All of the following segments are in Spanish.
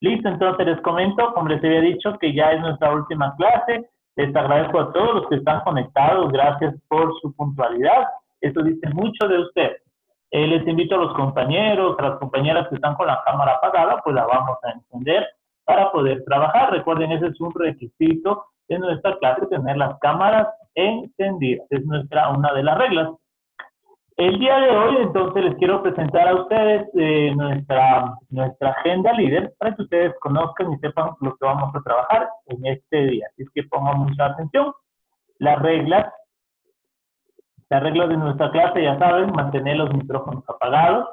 Listo, entonces les comento, como les había dicho, que ya es nuestra última clase. Les agradezco a todos los que están conectados. Gracias por su puntualidad. Eso dice mucho de usted. Eh, les invito a los compañeros, a las compañeras que están con la cámara apagada, pues la vamos a encender para poder trabajar. Recuerden, ese es un requisito de nuestra clase, tener las cámaras encendidas. Es nuestra, una de las reglas. El día de hoy, entonces, les quiero presentar a ustedes eh, nuestra, nuestra agenda líder para que ustedes conozcan y sepan lo que vamos a trabajar en este día. Así que pongan mucha atención. Las reglas las reglas de nuestra clase ya saben, mantener los micrófonos apagados,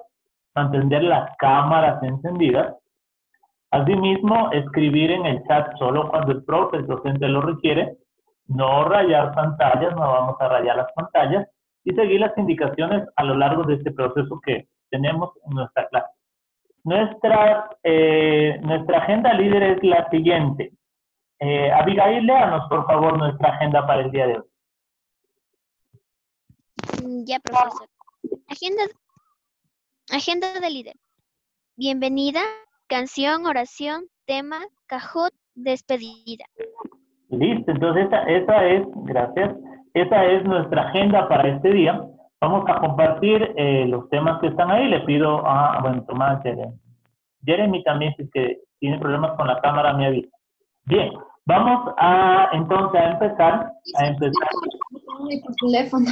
mantener las cámaras encendidas. Asimismo, escribir en el chat solo cuando el profe, el docente lo requiere. No rayar pantallas, no vamos a rayar las pantallas. Y seguir las indicaciones a lo largo de este proceso que tenemos en nuestra clase. Nuestra, eh, nuestra agenda líder es la siguiente. Eh, Abigail, léanos por favor nuestra agenda para el día de hoy. Mm, ya, profesor. Agenda, agenda del líder. Bienvenida, canción, oración, tema, cajot, despedida. Listo, entonces esa, esa es, gracias, esa es nuestra agenda para este día. Vamos a compartir eh, los temas que están ahí. Le pido a, bueno, Tomás, Jeremy. Jeremy también, si es que tiene problemas con la cámara, me avisa. Bien, vamos a entonces a empezar, a empezar. Por teléfono.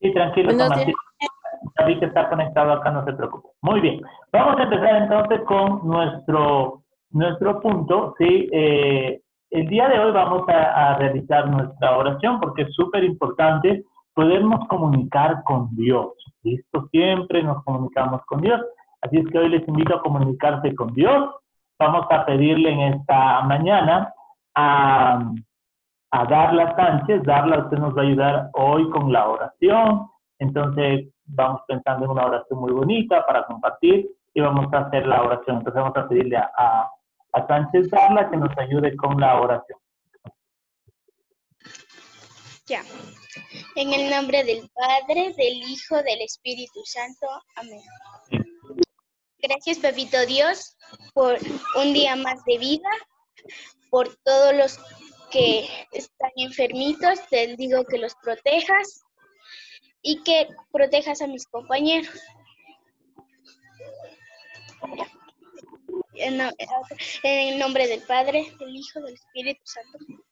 Sí, tranquilo, Tomás. David que está conectado acá, no se preocupe. Muy bien. Vamos a empezar entonces con nuestro, nuestro punto. ¿sí? Eh, el día de hoy vamos a, realizar nuestra oración porque es súper importante podernos comunicar con Dios. ¿Listo? Siempre nos comunicamos con Dios. Así es que hoy les invito a comunicarse con Dios. Vamos a pedirle en esta mañana a a Darla Sánchez. Darla, usted nos va a ayudar hoy con la oración. Entonces, vamos pensando en una oración muy bonita para compartir y vamos a hacer la oración. Entonces, vamos a pedirle a, a, Sánchez Darla que nos ayude con la oración. Ya. En el nombre del Padre, del Hijo, del Espíritu Santo. Amén. Gracias, Pepito Dios, por un día más de vida, por todos los que están enfermitos, te digo que los protejas y que protejas a mis compañeros. En el nombre del Padre, del Hijo, del Espíritu Santo.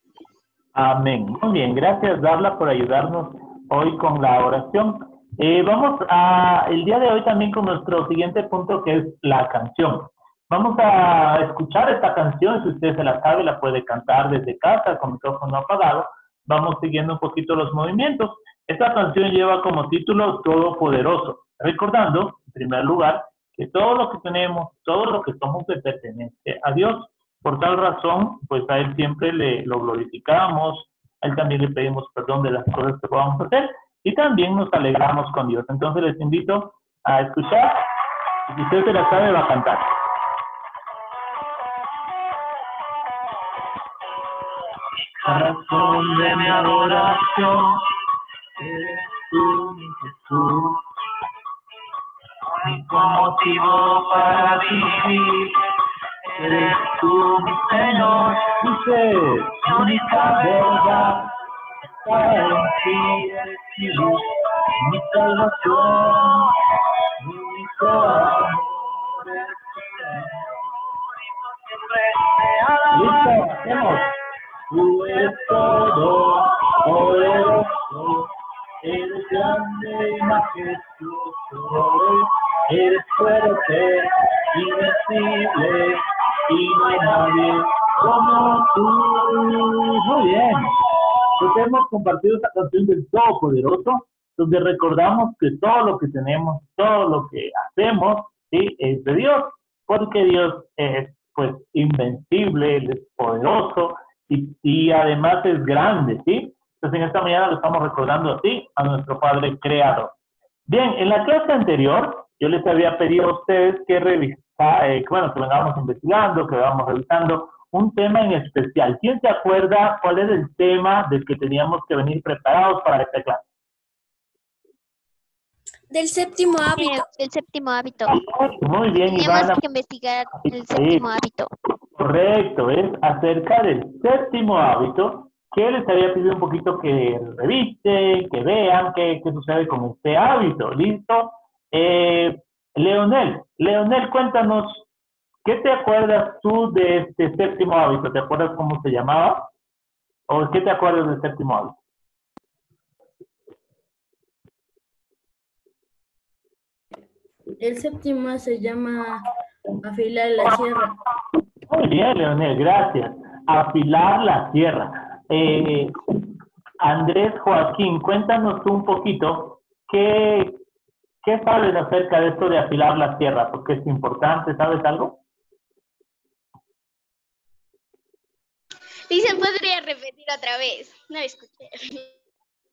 Amén. Muy bien, gracias Darla por ayudarnos hoy con la oración. Eh, vamos a el día de hoy también con nuestro siguiente punto que es la canción. Vamos a escuchar esta canción, si usted se la sabe, la puede cantar desde casa con micrófono apagado. Vamos siguiendo un poquito los movimientos. Esta canción lleva como título Todopoderoso, recordando, en primer lugar, que todo lo que tenemos, todo lo que somos le pertenece a Dios. Por tal razón, pues a Él siempre le, lo glorificamos, a Él también le pedimos perdón de las cosas que podamos hacer y también nos alegramos con Dios. Entonces les invito a escuchar y si usted se la sabe va a cantar. razón de mi adoración, eres tú, Jesús. Mi motivo para vivir, eres tú, mi Señor, mi ser, mi única verdad. Está en ti, eres mi luz, mi salvación, mi único amor. Listo, vamos. Tú eres todo. Poderoso, eres grande y majestuoso, eres fuerte, invencible, y no hay nadie como tú. Muy bien. Pues hemos compartido esta canción del Todopoderoso, donde recordamos que todo lo que tenemos, todo lo que hacemos, ¿sí? es de Dios, porque Dios es pues invencible, Él es poderoso, y, además es grande, ¿sí? Entonces en esta mañana lo estamos recordando así a nuestro Padre Creador. Bien, en la clase anterior yo les había pedido a ustedes que revisa, eh, bueno, que vengamos investigando, que vamos revisando un tema en especial. ¿Quién se acuerda cuál es el tema del que teníamos que venir preparados para esta clase? Del séptimo hábito. el séptimo hábito. Muy bien, Ivana. Tenemos que investigar el séptimo hábito. Correcto, es acerca del séptimo hábito que les había pedido un poquito que revisten, que vean qué, qué sucede con este hábito. ¿Listo? Eh, Leonel, Leonel, cuéntanos, ¿qué te acuerdas tú de este séptimo hábito? ¿Te acuerdas cómo se llamaba? ¿O qué te acuerdas del séptimo hábito? El séptimo se llama afilar la sierra. Muy bien, Leonel, gracias. Afilar la sierra. Eh, Andrés Joaquín, cuéntanos tú un poquito qué, qué sabes acerca de esto de afilar la sierra, porque es importante, ¿sabes algo? Dice, podría repetir otra vez. No escuché.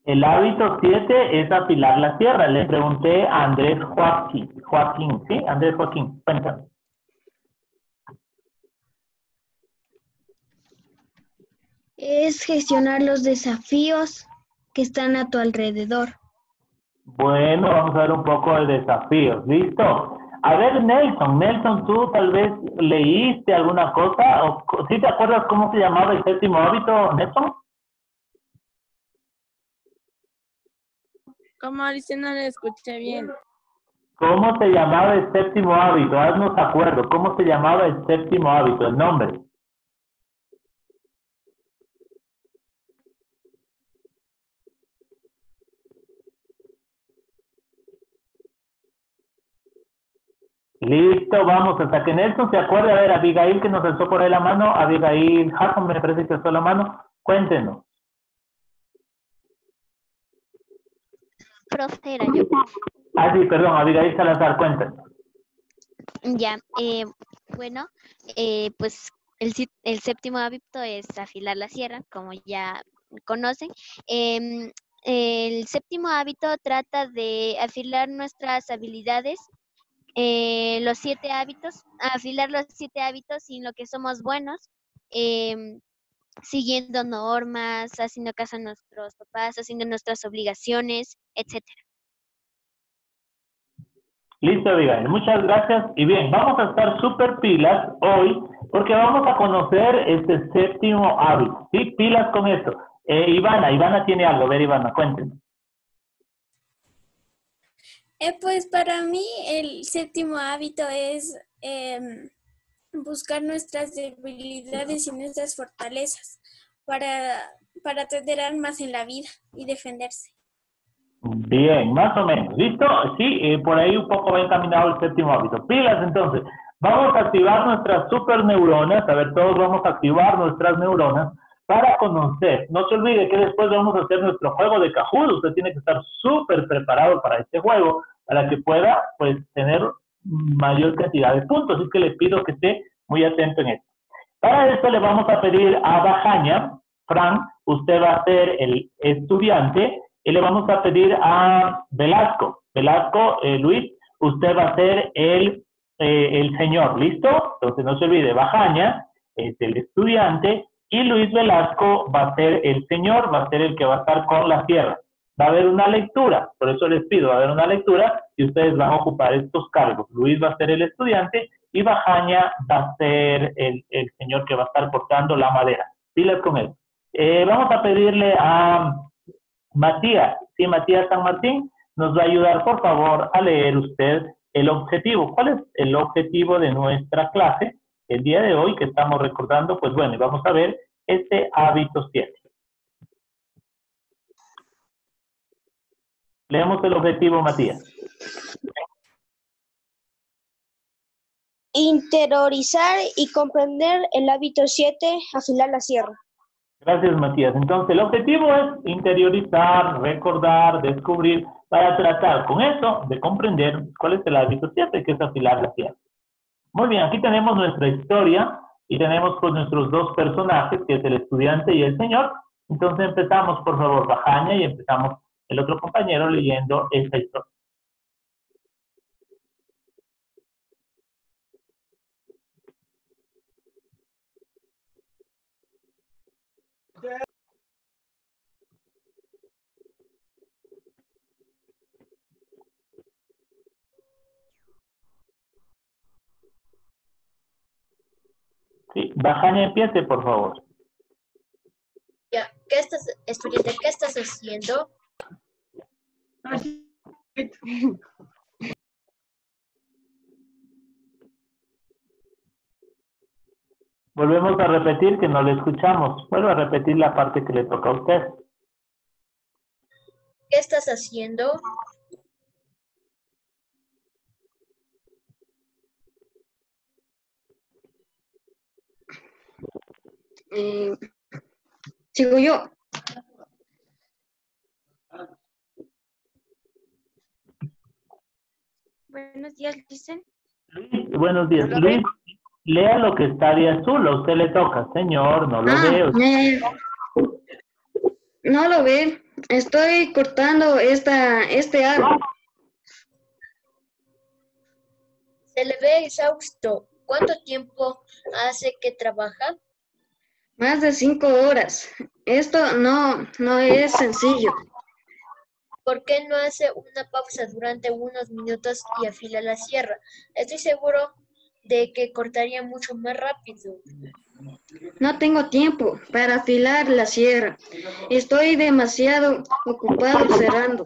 El hábito 7 es afilar la sierra. Le pregunté a Andrés Joaquín, Joaquín, ¿sí? Andrés Joaquín, cuéntanos. Es gestionar los desafíos que están a tu alrededor. Bueno, vamos a ver un poco de desafíos. ¿Listo? A ver, Nelson, Nelson, tú tal vez leíste alguna cosa, o ¿sí te acuerdas cómo se llamaba el séptimo hábito, Nelson? Como dice, no le escuché bien. ¿Cómo se llamaba el séptimo hábito? Haznos acuerdo, ¿cómo se llamaba el séptimo hábito, el nombre? Listo, vamos, hasta que Nelson se acuerde, a ver, Abigail que nos alzó por ahí la mano, Abigail Jackson me parece que alzó la mano, cuéntenos. Profe, era yo. Ah, sí, perdón, Abigail Salazar, cuéntenos. Ya, eh, bueno, eh, pues el, séptimo hábito es afilar la sierra, como ya conocen. Em, el séptimo hábito trata de afilar nuestras habilidades, eh, los siete hábitos, afilar los siete hábitos en lo que somos buenos, em, siguiendo normas, haciendo caso a nuestros papás, haciendo nuestras obligaciones, etcétera. Listo, Abigail, muchas gracias. Y bien, vamos a estar súper pilas hoy porque vamos a conocer este séptimo hábito. ¿Sí? Pilas con esto. Eh, Ivana, Ivana tiene algo. A ver, Ivana, cuéntenos. Eh, pues para mí el séptimo hábito es em, buscar nuestras debilidades y nuestras fortalezas para, para tener más en la vida y defenderse. Bien, más o menos. ¿Listo? Sí, eh, por ahí un poco va encaminado el séptimo hábito. Pilas, entonces. Vamos a activar nuestras super neuronas. A ver, todos vamos a activar nuestras neuronas para conocer. No se olvide que después vamos a hacer nuestro juego de Kahoot. Usted tiene que estar súper preparado para este juego para que pueda, pues, tener mayor cantidad de puntos. Así que le pido que esté muy atento en esto. Para esto le vamos a pedir a Bajaña, Fran, usted va a ser el estudiante y le vamos a pedir a Velasco. Velasco, eh, Luis, usted va a ser el, eh, el señor, ¿listo? Entonces no se olvide, Bajaña es el estudiante y Luis Velasco va a ser el señor, va a ser el que va a estar con la sierra. Va a haber una lectura, por eso les pido, va a haber una lectura y ustedes van a ocupar estos cargos. Luis va a ser el estudiante y Bajaña va a ser el, señor que va a estar cortando la madera. Pilas con él. Eh, vamos a pedirle a Matías, sí, Matías San Martín, nos va a ayudar, por favor, a leer usted el objetivo. ¿Cuál es el objetivo de nuestra clase el día de hoy que estamos recordando? Pues bueno, vamos a ver este hábito 7. Leemos el objetivo, Matías. Interiorizar y comprender el hábito 7, afilar la sierra. Gracias, Matías. Entonces, el objetivo es interiorizar, recordar, descubrir, para tratar con eso de comprender cuál es el hábito 7, que es afilar la sierra. Muy bien, aquí tenemos nuestra historia y tenemos pues nuestros dos personajes, que es el estudiante y el señor. Entonces empezamos, por favor, Bajaña, y empezamos el otro compañero leyendo esta historia. Sí, bajan y empiece, por favor. ¿qué estás, estudiante, qué estás haciendo? Volvemos a repetir que no le escuchamos. Vuelvo a repetir la parte que le toca a usted. ¿Qué estás haciendo? Eh, sigo yo. Buenos días, dicen. Luis, buenos días. Luis, lea lo que está de azul. A usted le toca. Señor, no lo Ah, veo. No lo ve. Estoy cortando esta, este árbol. Se le ve exhausto. ¿Cuánto tiempo hace que trabaja? Más de cinco horas. Esto no, no es sencillo. ¿Por qué no hace una pausa durante unos minutos y afila la sierra? Estoy seguro de que cortaría mucho más rápido. No tengo tiempo para afilar la sierra. Estoy demasiado ocupado cerrando.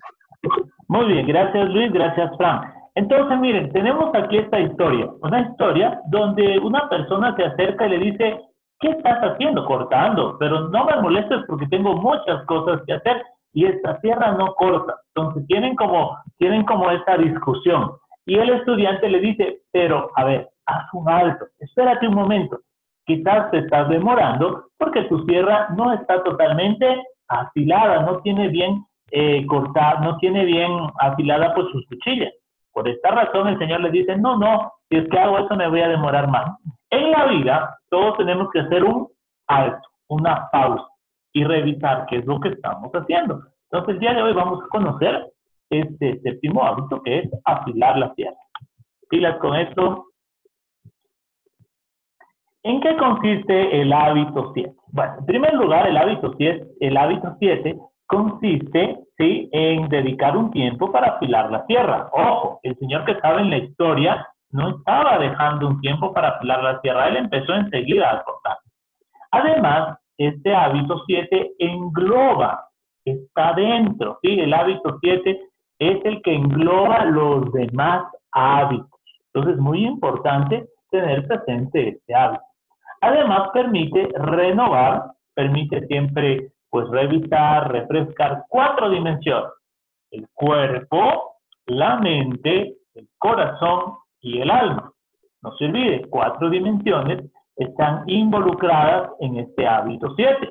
Muy bien, gracias Luis, gracias Fran. Entonces, miren, tenemos aquí esta historia, una historia donde una persona se acerca y le dice, ¿qué estás haciendo? Cortando, pero no me molestes porque tengo muchas cosas que hacer y esta sierra no corta. Entonces, tienen como, tienen como esta discusión. Y el estudiante le dice, pero, a ver, haz un alto, espérate un momento. Quizás te estás demorando porque tu sierra no está totalmente afilada, no tiene bien eh, cortada, no tiene bien afilada por sus cuchillas. Por esta razón el Señor le dice, no, no, si es que hago eso me voy a demorar más. En la vida todos tenemos que hacer un alto, una pausa y revisar qué es lo que estamos haciendo. Entonces el día de hoy vamos a conocer este séptimo hábito que es afilar la sierra. Pilas con esto. ¿En qué consiste el hábito 7? Bueno, en primer lugar, el hábito 7, el hábito 7 consiste ¿sí? en dedicar un tiempo para afilar la sierra. Ojo, el señor que estaba en la historia no estaba dejando un tiempo para afilar la sierra, él empezó enseguida a cortar. Además, este hábito 7 engloba, está dentro, ¿sí? El hábito 7 es el que engloba los demás hábitos. Entonces, es muy importante tener presente este hábito. Además, permite renovar, permite siempre pues revisar, refrescar cuatro dimensiones. El cuerpo, la mente, el corazón y el alma. No se olvide, cuatro dimensiones están involucradas en este hábito 7.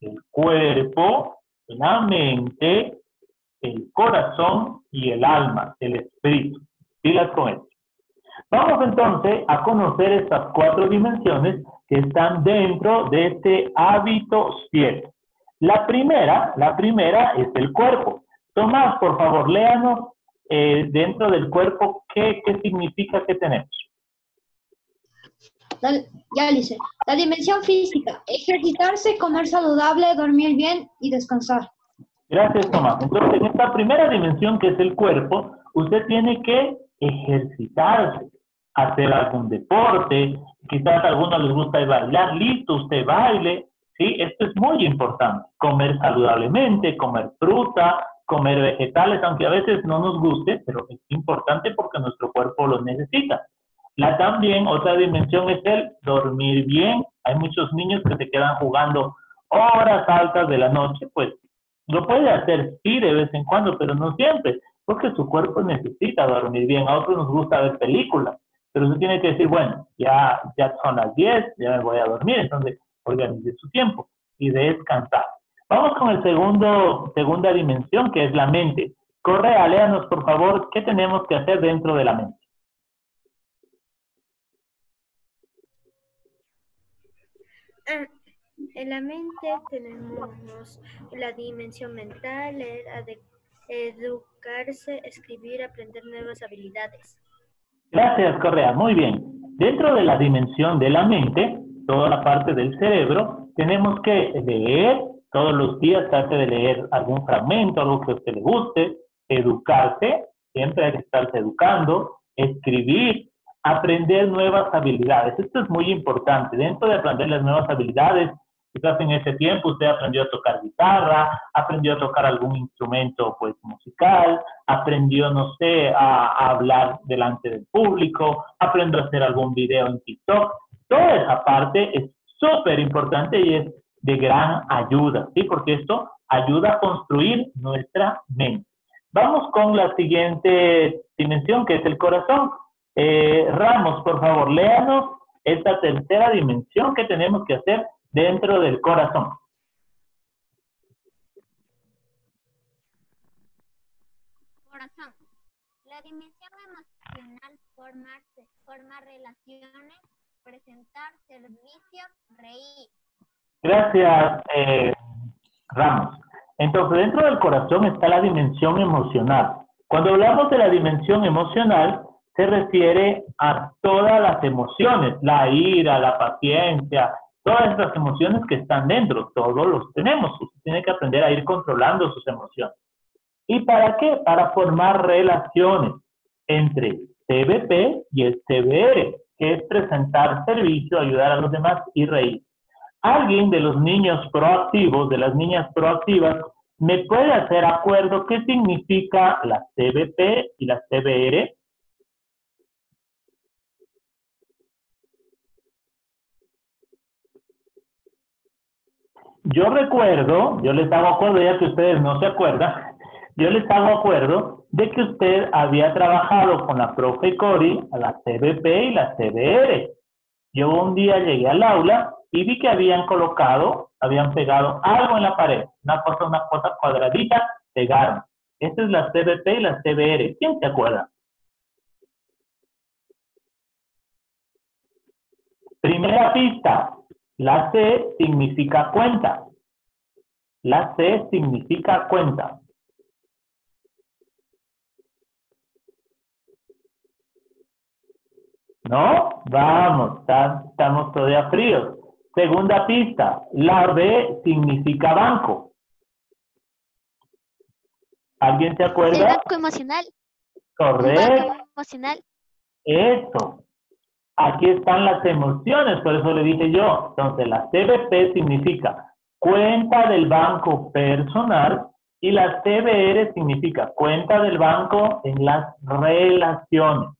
El cuerpo, la mente, el corazón y el alma, el espíritu. Sigas con esto. Vamos entonces a conocer estas cuatro dimensiones que están dentro de este hábito 7. La primera, la primera es el cuerpo. Tomás, por favor, léanos eh, dentro del cuerpo qué, qué significa que tenemos. La- ya dice, la dimensión física, ejercitarse, comer saludable, dormir bien y descansar. Gracias, Tomás. Entonces, en esta primera dimensión que es el cuerpo, usted tiene que ejercitarse, hacer algún deporte, quizás a algunos les gusta bailar, listo, usted baile, ¿sí? Esto es muy importante. Comer saludablemente, comer fruta, comer vegetales, aunque a veces no nos guste, pero es importante porque nuestro cuerpo lo necesita. La también otra dimensión es el dormir bien. Hay muchos niños que se quedan jugando horas altas de la noche, pues lo puede hacer sí de vez en cuando, pero no siempre, porque su cuerpo necesita dormir bien. A otros nos gusta ver películas, pero usted tiene que decir, bueno, ya, ya son las 10, ya me voy a dormir, entonces organice su tiempo y descansar. Vamos con el segundo, segunda dimensión, que es la mente. Correa, léanos, por favor, qué tenemos que hacer dentro de la mente. Ah, en la mente tenemos la dimensión mental, el educarse, escribir, aprender nuevas habilidades. Gracias, Correa. Muy bien. Dentro de la dimensión de la mente, toda la parte del cerebro, tenemos que leer todos los días, trate de leer algún fragmento, algo que a usted le guste, educarse, siempre hay que estarse educando, escribir, aprender nuevas habilidades. Esto es muy importante. Dentro de aprender las nuevas habilidades, quizás en ese tiempo usted aprendió a tocar guitarra, aprendió a tocar algún instrumento pues musical, aprendió, no sé, a, a hablar delante del público, aprendió a hacer algún video en TikTok. Toda esa parte es súper importante y es de gran ayuda, ¿sí? Porque esto ayuda a construir nuestra mente. Vamos con la siguiente dimensión, que es el corazón. Eh, Ramos, por favor, léanos esta tercera dimensión que tenemos que hacer dentro del corazón. Corazón. La dimensión emocional formarse, formar relaciones, presentar servicios, reír. Gracias, eh, Ramos. Entonces, dentro del corazón está la dimensión emocional. Cuando hablamos de la dimensión emocional, se refiere a todas las emociones, la ira, la paciencia, todas estas emociones que están dentro, todos los tenemos. Usted tiene que aprender a ir controlando sus emociones. ¿Y para qué? Para formar relaciones entre CBP y el CBR, que es presentar servicio, ayudar a los demás y reír. Alguien de los niños proactivos, de las niñas proactivas, me puede hacer acuerdo qué significa la CBP y la CBR. Yo recuerdo, yo les hago acuerdo, ya que ustedes no se acuerdan, yo les hago acuerdo de que usted había trabajado con la profe Cori, a la CBP y la CBR. Yo un día llegué al aula y vi que habían colocado, habían pegado algo en la pared, una cosa, una cosa cuadradita, pegaron. Esta es la CBP y la CBR. ¿Quién se acuerda? Primera pista, la C significa cuenta. La C significa cuenta. ¿No? Vamos, estamos todavía fríos. Segunda pista, la B significa banco. ¿Alguien se acuerda? El banco emocional. Correcto. Banco emocional. Eso. Aquí están las emociones, por eso le dije yo. Entonces, la CBP significa cuenta del banco personal y la CBR significa cuenta del banco en las relaciones.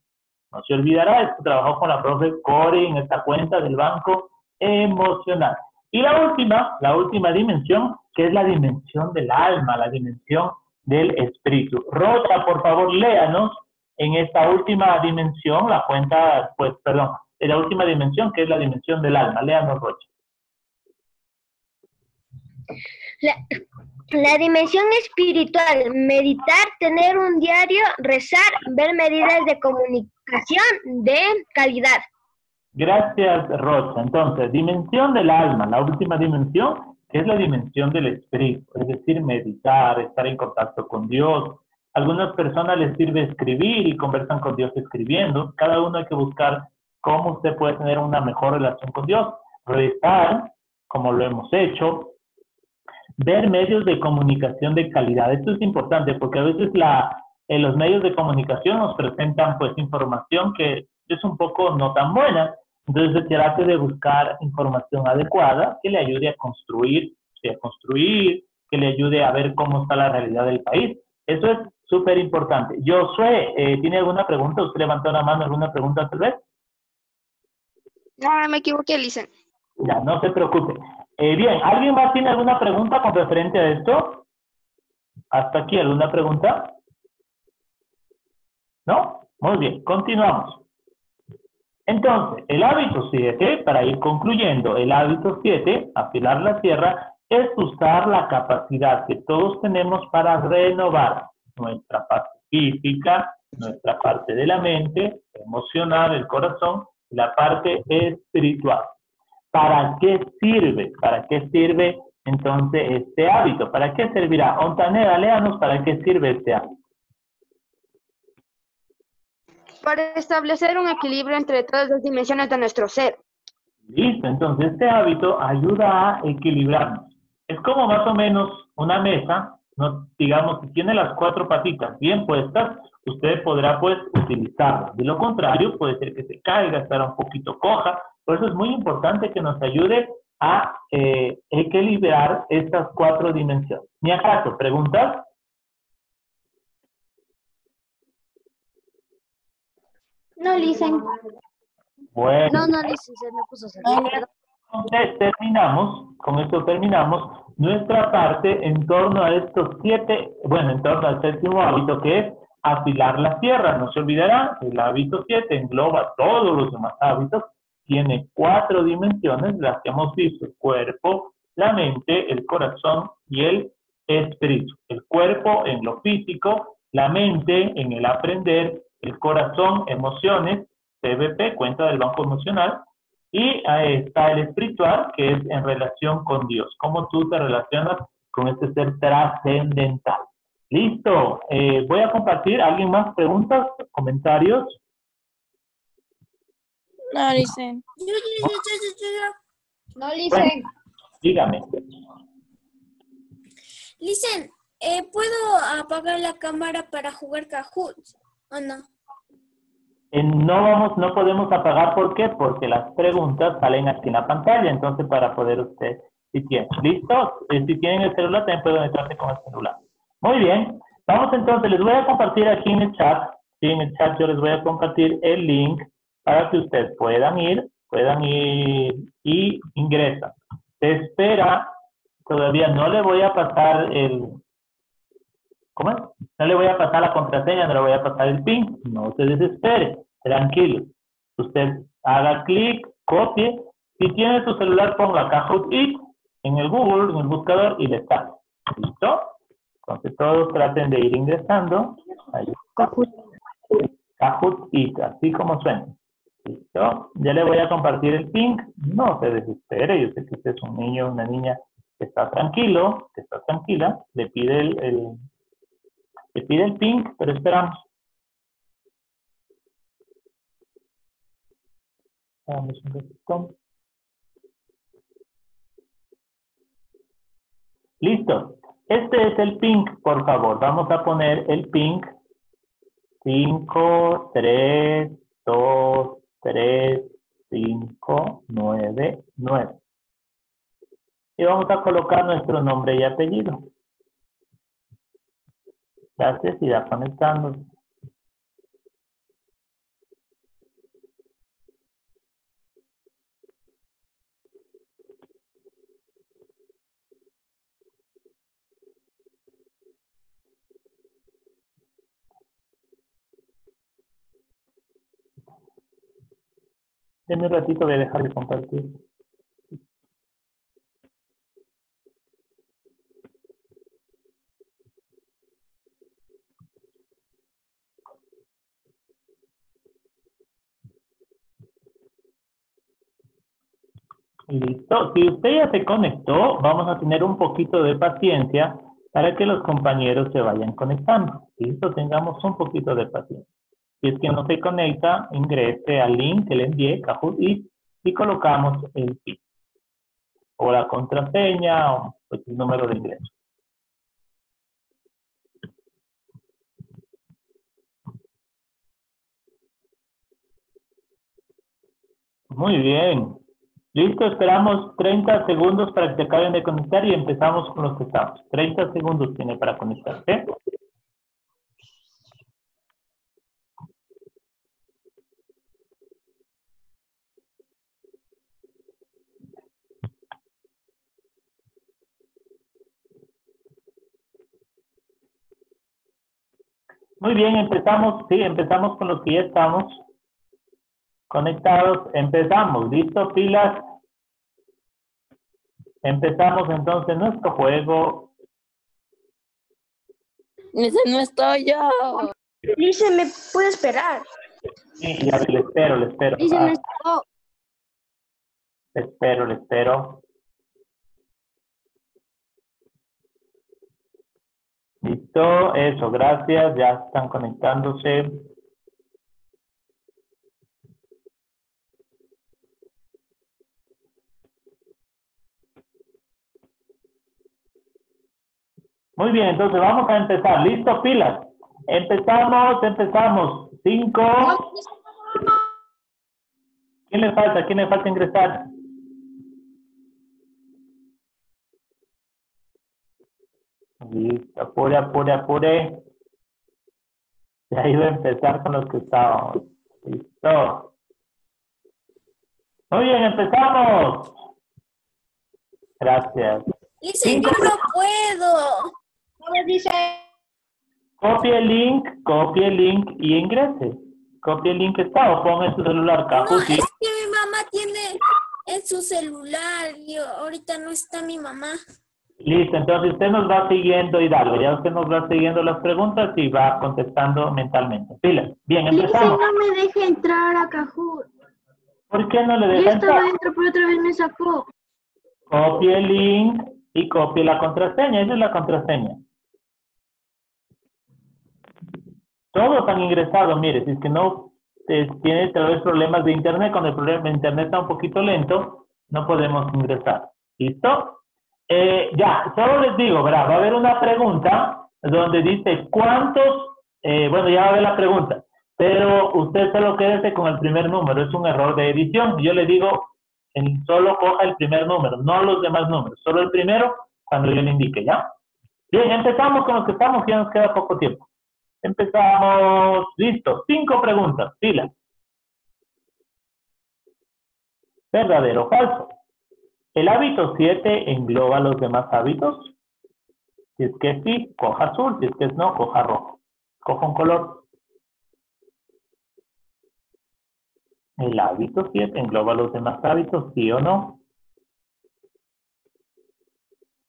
No se olvidará, esto trabajó con la profe Corey en esta cuenta del banco emocional. Y la última, la última dimensión, que es la dimensión del alma, la dimensión del espíritu. Rocha, por favor, léanos en esta última dimensión, la cuenta, pues, perdón, en la última dimensión, que es la dimensión del alma. Léanos, Rocha. La, la dimensión espiritual, meditar, tener un diario, rezar, ver medidas de comunicación de calidad. Gracias, Rocha. Entonces, dimensión del alma, la última dimensión, que es la dimensión del espíritu, es decir, meditar, estar en contacto con Dios. Algunas personas les sirve escribir y conversan con Dios escribiendo. Cada uno hay que buscar cómo usted puede tener una mejor relación con Dios. Rezar, como lo hemos hecho. Ver medios de comunicación de calidad. Esto es importante porque a veces la, en los medios de comunicación nos presentan pues información que es un poco no tan buena. Entonces, se trata de buscar información adecuada que le ayude a construir, a construir, que le ayude a ver cómo está la realidad del país. Eso es súper importante. Josué, eh, ¿tiene alguna pregunta? ¿Usted levantó la mano alguna pregunta tal vez? No, me equivoqué, Lisa. Ya, no se preocupe. Eh, bien, ¿alguien más tiene alguna pregunta con referente a esto? ¿Hasta aquí alguna pregunta? ¿No? Muy bien, continuamos. Entonces, el hábito 7, para ir concluyendo, el hábito 7, afilar la sierra, es usar la capacidad que todos tenemos para renovar nuestra parte física, nuestra parte de la mente, emocional, el corazón, la parte espiritual. ¿Para qué sirve? ¿Para qué sirve entonces este hábito? ¿Para qué servirá? Ontaneda, léanos para qué sirve este hábito. Para establecer un equilibrio entre todas las dimensiones de nuestro ser. Listo, entonces este hábito ayuda a equilibrarnos. Es como más o menos una mesa no, digamos, si tiene las cuatro patitas bien puestas, usted podrá pues utilizarlas. De lo contrario, puede ser que se caiga, estará un poquito coja. Por eso es muy importante que nos ayude a eh, equilibrar estas cuatro dimensiones. ¿Mi acaso? ¿Preguntas? No, listen. Bueno. No, no, se me puso hacer. Entonces terminamos, con esto terminamos nuestra parte en torno a estos siete, bueno, en torno al séptimo hábito que es afilar la sierra. No se olvidará, el hábito 7 engloba todos los demás hábitos, tiene cuatro dimensiones, las que hemos visto, el cuerpo, la mente, el corazón y el espíritu. El cuerpo en lo físico, la mente en el aprender, el corazón, emociones, CBP, cuenta del banco emocional, y ahí está el espiritual, que es en relación con Dios. Cómo tú te relacionas con este ser trascendental. Listo. Eh, voy a compartir. ¿Alguien más? ¿Preguntas? ¿Comentarios? No, dicen. No, listen. Dígame. Listen, eh, ¿puedo apagar la cámara para jugar Kahoot o no? Eh, no vamos, no podemos apagar. ¿Por qué? Porque las preguntas salen aquí en la pantalla. Entonces, para poder usted, si tiene. ¿Listo? Eh, si tienen el celular, también pueden entrarse con el celular. Muy bien. Vamos entonces, les voy a compartir aquí en el chat. Sí, en el chat yo les voy a compartir el link para que ustedes puedan ir, puedan ir y ingresan. Se espera, todavía no le voy a pasar el, ¿cómo es? No le voy a pasar la contraseña, no le voy a pasar el PIN, no se desespere, tranquilo. Usted haga clic, copie, si tiene su celular ponga Kahoot It en el Google, en el buscador y le sale. ¿Listo? Entonces todos traten de ir ingresando. Ahí. Kahoot It, así como suena. ¿Listo? Ya le voy a compartir el ping. No se desespere, yo sé que usted es un niño una niña que está tranquilo, que está tranquila. Le pide el, el- le pide el ping, pero esperamos. Damos un ratito. Listo. Este es el ping, por favor. Vamos a poner el ping 5, 3, 2, 3, 5, 9, 9. Y vamos a colocar nuestro nombre y apellido. Gracias y ya conectando. Denme un ratito, voy a dejar de compartir. Listo. Si usted ya se conectó, vamos a tener un poquito de paciencia para que los compañeros se vayan conectando. Listo, tengamos un poquito de paciencia. Si es que no se conecta, ingrese al link que le envié, Kahoot, y, y colocamos el PIN. O la contraseña, o pues, el número de ingreso. Muy bien. Listo, esperamos 30 segundos para que se acaben de conectar y empezamos con los que estamos. 30 segundos tiene para conectarse. Muy bien, empezamos, sí, empezamos con los que ya estamos conectados. Empezamos, ¿listo? Pilas. Empezamos entonces nuestro juego. Ese no estoy yo. Dice, ¿me puede esperar? Sí, ya le espero, le espero. Dice, Ah, no estoy. le espero, le espero. Listo, eso, gracias, ya están conectándose. Muy bien, entonces vamos a empezar. ¿Listo, pilas? Empezamos, empezamos. Cinco. ¿Quién le falta? ¿Quién le falta ingresar? Listo, apure, apure, apure. Ya iba a empezar con los que estábamos. Listo. Muy bien, empezamos. Gracias. Dice, yo no puedo. Dice? Copie el link, copie el link y ingrese. Copie el link que está o ponga en su celular No, Kahoot. es que mi mamá tiene en su celular y ahorita no está mi mamá. Listo, entonces usted nos va siguiendo y dale, ya usted nos va siguiendo las preguntas y va contestando mentalmente. Pila. Bien, Dice, empezamos. no me deja entrar a Kahoot. ¿Por qué no le Yo deja estaba entrar? dentro, pero otra vez me sacó. Copie el link y copie la contraseña. Esa es la contraseña. Todos han ingresado. Mire, si es que no eh, tiene tal vez problemas de internet, cuando el problema de internet está un poquito lento, no podemos ingresar. ¿Listo? Eh, ya, solo les digo, ¿verdad? Va a haber una pregunta donde dice cuántos, eh, bueno, ya va a haber la pregunta, pero usted solo quédese con el primer número, es un error de edición. Yo le digo, solo coja el primer número, no los demás números, solo el primero cuando yo le indique, ¿ya? Bien, empezamos con los que estamos, ya nos queda poco tiempo. Empezamos, listo, cinco preguntas, fila. ¿Verdadero o falso? ¿El hábito 7 engloba los demás hábitos? Si es que sí, coja azul, si es que no, coja rojo. Coja un color. ¿El hábito 7 engloba los demás hábitos, sí o no?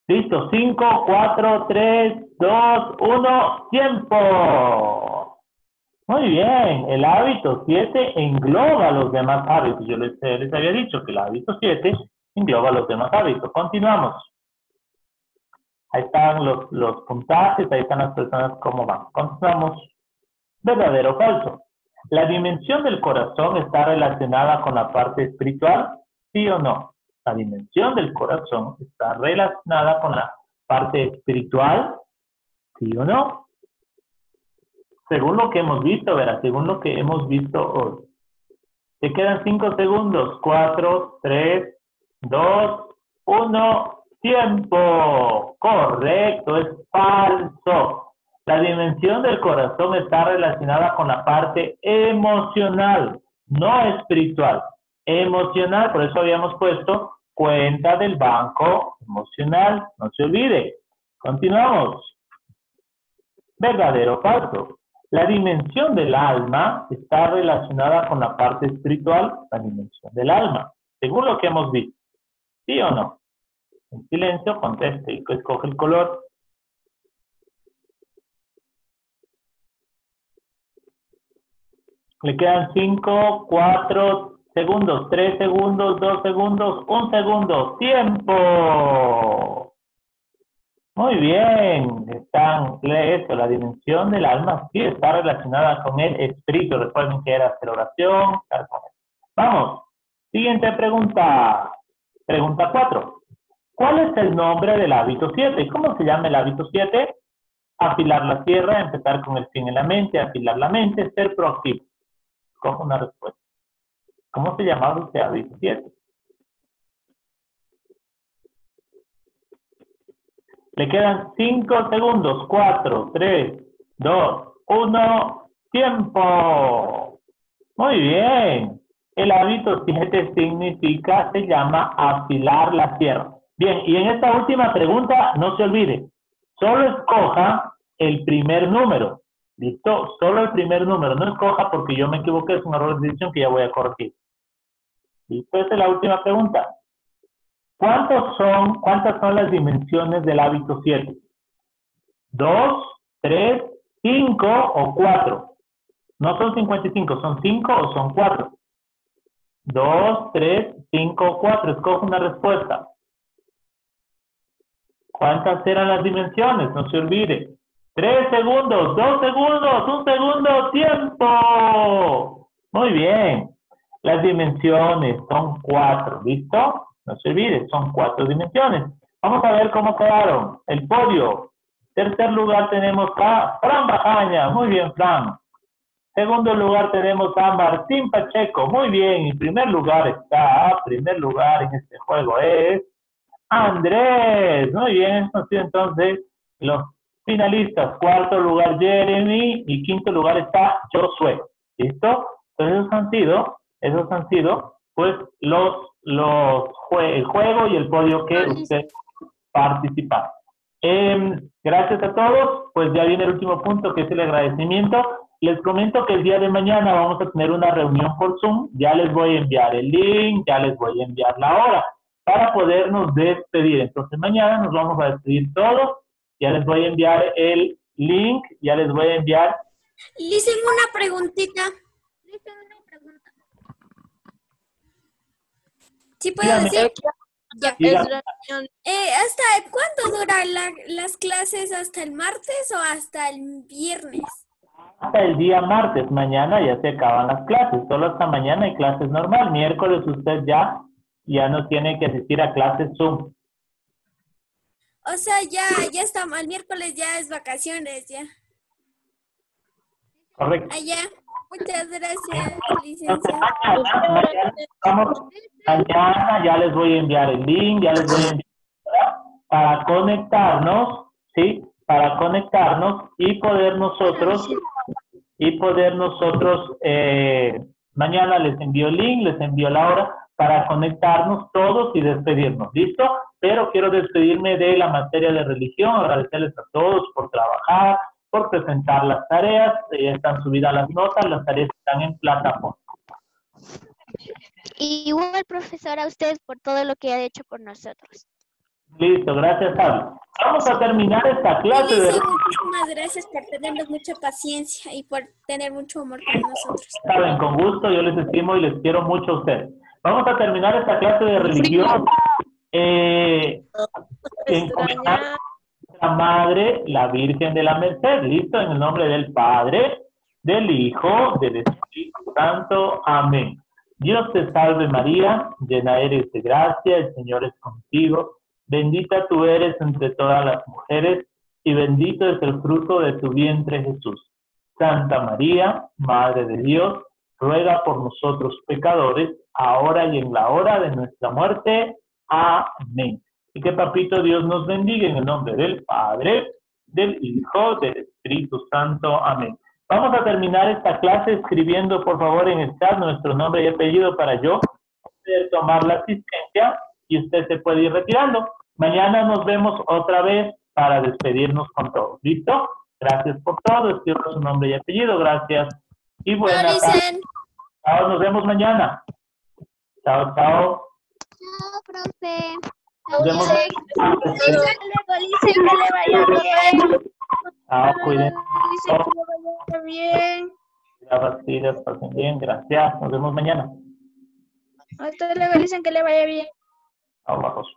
Listo, 5, 4, 3, 2, 1, tiempo. Muy bien, el hábito 7 engloba los demás hábitos. Yo les, había dicho que el hábito 7 engloba los demás hábitos. Continuamos. Ahí están los, los puntajes, ahí están las personas cómo van. Continuamos. ¿Verdadero o falso? ¿La dimensión del corazón está relacionada con la parte espiritual? ¿Sí o no? La dimensión del corazón está relacionada con la parte espiritual, ¿sí o no? Según lo que hemos visto, verá, según lo que hemos visto hoy. Te quedan cinco segundos. Cuatro, tres, dos, uno. Tiempo. Correcto, es falso. La dimensión del corazón está relacionada con la parte emocional, no espiritual. Emocional, por eso habíamos puesto cuenta del banco emocional. No se olvide. Continuamos. Verdadero o falso. La dimensión del alma está relacionada con la parte espiritual, la dimensión del alma, según lo que hemos visto. ¿Sí o no? En silencio, conteste y escoge el color. Le quedan 5, 4 segundos, 3 segundos, 2 segundos, 1 segundo. ¡Tiempo! Muy bien. Están, esto, la dimensión del alma sí está relacionada con el espíritu. Recuerden que era eso. Vamos. Siguiente pregunta. Pregunta 4. ¿Cuál es el nombre del hábito 7? ¿Cómo se llama el hábito 7? Afilar la tierra, empezar con el fin en la mente, afilar la mente, ser proactivo. Cojo una respuesta. ¿Cómo se llamaba ese hábito 7? Le quedan 5 segundos. 4, 3, 2, 1. ¡Tiempo! Muy bien. El hábito 7 significa, se llama afilar la tierra. Bien, y en esta última pregunta, no se olvide, solo escoja el primer número. ¿Listo? Solo el primer número. No escoja porque yo me equivoqué, es un error de edición que ya voy a corregir. ¿Listo? Esa es la última pregunta. ¿Cuántos son, ¿Cuántas son las dimensiones del hábito 7? ¿Dos, tres, cinco o cuatro? No son 55, son 5 o son 4. 2, 3, 5 o 4. Escoge una respuesta. ¿Cuántas eran las dimensiones? No se olvide. 3 segundos, 2 segundos, 1 segundo, tiempo. Muy bien. Las dimensiones son 4, ¿listo? No se olvide, son 4 dimensiones. Vamos a ver cómo quedaron. El podio. Tercer lugar tenemos a Fran Bajaña. Muy bien, Fran. Segundo lugar tenemos a Martín Pacheco. Muy bien. En primer lugar está, primer lugar en este juego es Andrés. Muy bien. Entonces, los finalistas. Cuarto lugar Jeremy y quinto lugar está Josué. ¿Listo? Entonces han sido, esos han sido, pues, los, los el juego y el podio que usted participa. Em, gracias a todos. Pues ya viene el último punto que es el agradecimiento. Les comento que el día de mañana vamos a tener una reunión por Zoom. Ya les voy a enviar el link, ya les voy a enviar la hora para podernos despedir. Entonces mañana nos vamos a despedir todos. Ya les voy a enviar el link, ya les voy a enviar. Dicen una preguntita. Una ¿Sí puedo Dígame. decir? Ya. Eh, ¿Hasta cuándo duran la- las clases? ¿Hasta el martes o hasta el viernes? Hasta el día martes, mañana ya se acaban las clases, solo hasta mañana hay clases normal. Miércoles usted ya, ya no tiene que asistir a clases Zoom. O sea, ya, ya está, el miércoles ya es vacaciones, ya. Correcto. Allá. Muchas gracias, Entonces, licenciada. mañana, ya les voy a enviar el link, ya les voy a enviar para conectarnos, ¿sí? Para conectarnos y poder nosotros, y poder nosotros, eh, mañana les envío el link, les envío la hora para conectarnos todos y despedirnos, ¿listo? Pero quiero despedirme de la materia de religión, agradecerles a todos por trabajar, por presentar las tareas, eh, ya están subidas las notas, las tareas están en plataforma. Y igual, profesor, a usted por todo lo que ha hecho por nosotros. Listo, gracias, Pablo. Vamos a terminar esta clase de... Lice, muchísimas gracias por tenernos mucha paciencia y por tener mucho amor con nosotros. Saben, con gusto, yo les estimo y les quiero mucho a ustedes. Vamos a terminar esta clase de religión eh, Madre, la Virgen de la Merced. ¿Listo? En el nombre del Padre, del Hijo, del Espíritu Santo. Amén. Dios te salve María, llena eres de gracia, el Señor es contigo. Bendita tú eres entre todas las mujeres y bendito es el fruto de tu vientre Jesús. Santa María, Madre de Dios, ruega por nosotros pecadores, ahora y en la hora de nuestra muerte. Amén. Y que Papito Dios nos bendiga en el nombre del Padre, del Hijo, del Espíritu Santo. Amén. Vamos a terminar esta clase escribiendo, por favor, en el chat nuestro nombre y apellido para yo poder tomar la asistencia y usted se puede ir retirando. Mañana nos vemos otra vez para despedirnos con todos. ¿Listo? Gracias por todo. Escribo su nombre y apellido. Gracias. Y buenas tardes. Chao, nos vemos mañana. Chao, chao. Chao, profe. Nos vemos. Dicen que le vaya bien. Chao, cuídense. Dicen que le vaya bien. Las pastillas, pasen bien. Gracias. Nos vemos mañana. Hasta luego, dicen que le vaya bien. Chao, bajos.